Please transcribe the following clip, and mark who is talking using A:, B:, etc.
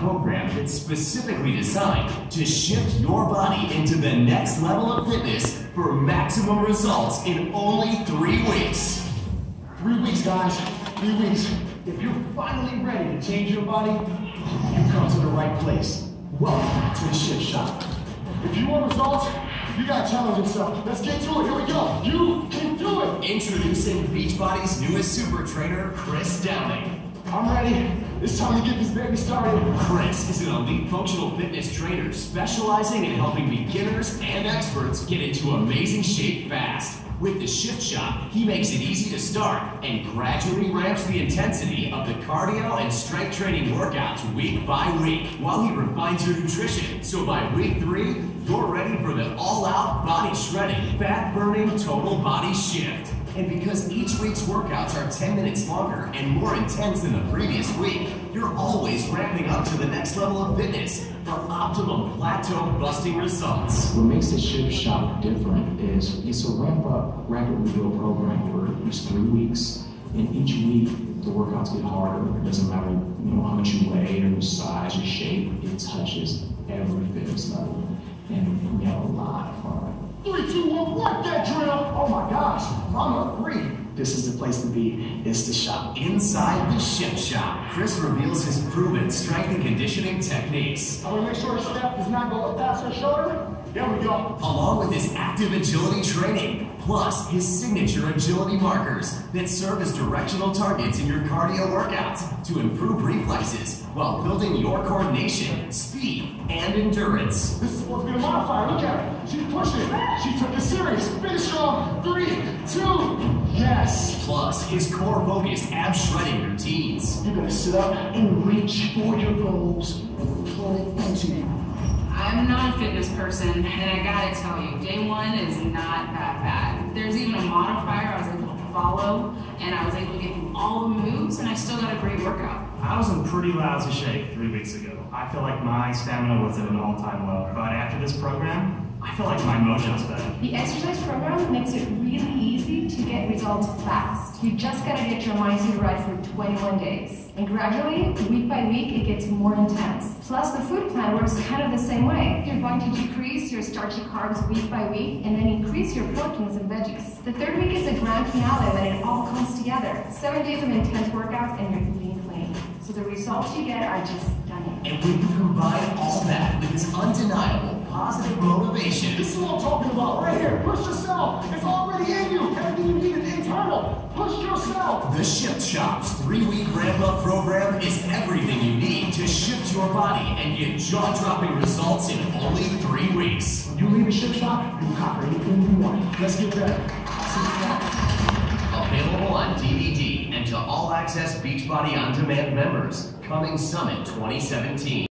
A: program that's specifically designed to shift your body into the next level of fitness for maximum results in only three weeks.
B: Three weeks, guys. Three weeks. If you're finally ready to change your body, you come to the right place. Welcome to the Shift Shop. If you want results, you gotta challenge yourself. Let's get to it. Here we go. You can do it.
A: Introducing Beachbody's newest super trainer, Chris Downing.
B: I'm ready. It's time to get this baby started.
A: Chris is an elite functional fitness trainer specializing in helping beginners and experts get into amazing shape fast. With the Shift Shop, he makes it easy to start and gradually ramps the intensity of the cardio and strength training workouts week by week while he refines your nutrition. So by week three, you're ready for the all-out body shredding, fat burning total body shift. And because each week's workouts are 10 minutes longer and more intense than the previous week, you're always ramping up to the next level of fitness for optimum plateau busting results.
C: What makes the Shift Shop different is it's a ramp up, rapid build program for at least three weeks. And each week, the workouts get harder. It doesn't matter you know, how much you weigh or your size, your shape, it touches every fitness level. And we have a lot of fun.
B: Three, two, one, work that drill. Oh my gosh, I'm three. This is the place to be. It's the shop.
A: Inside the Shift Shop, Chris reveals his proven strength and conditioning techniques.
B: I want to make sure the step does not go past her shoulder. There we go.
A: along with his active agility training, plus his signature agility markers that serve as directional targets in your cardio workouts to improve reflexes while building your coordination, speed, and endurance.
B: This is supposed to be a modifier. Look at her. She pushed it. She took it serious. Finish strong. Three, two, yes.
A: Plus his core focused ab shredding routines.
B: You're gonna sit up and reach for your goals and pull it into you.
D: I'm not a fitness person, and I gotta tell you, day one is not that bad. There's even a modifier I was able to follow, and I was able to get through all the moves, and I still got a great workout.
E: I was in pretty lousy shape three weeks ago. I feel like my stamina was at an all-time low. But after this program, I feel like my mojo's back.
F: The exercise program makes it really easy to get results fast. You just gotta get your mindset right for 21 days. And gradually, week by week, it gets more intense. Plus, the food plan works kind of the same way. You're going to decrease your starchy carbs week by week and then increase your proteins and veggies. The third week is the grand finale when it all comes together. Seven days of intense workouts and you're eating clean. So the results you get are just stunning.
A: Undeniable positive motivation,
B: This is what I'm talking about right here. Push yourself. It's already in you. Everything you need is internal. Push yourself.
A: The Shift Shop's three-week ramp-up program is everything you need to shift your body and get jaw-dropping results in only three weeks.
B: When you leave the Shift Shop, you copy anything you want. Let's get better. See you now.
A: Available on DVD and to All Access Beachbody On Demand members. Coming Summit 2017.